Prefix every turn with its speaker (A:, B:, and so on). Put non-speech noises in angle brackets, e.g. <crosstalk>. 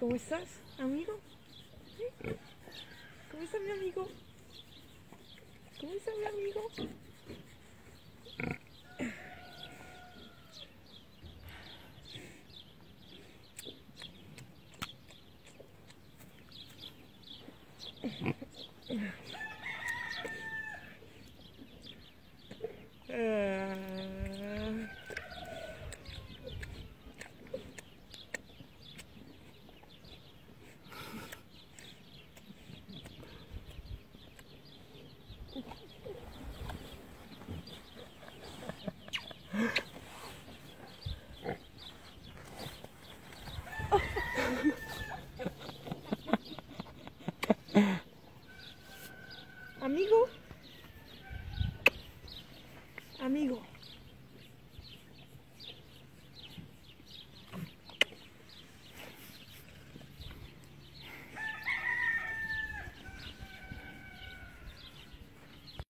A: ¿Cómo estás, amigo? ¿Cómo estás, mi amigo? ¿Cómo estás? <laughs> Amigo. Amigo.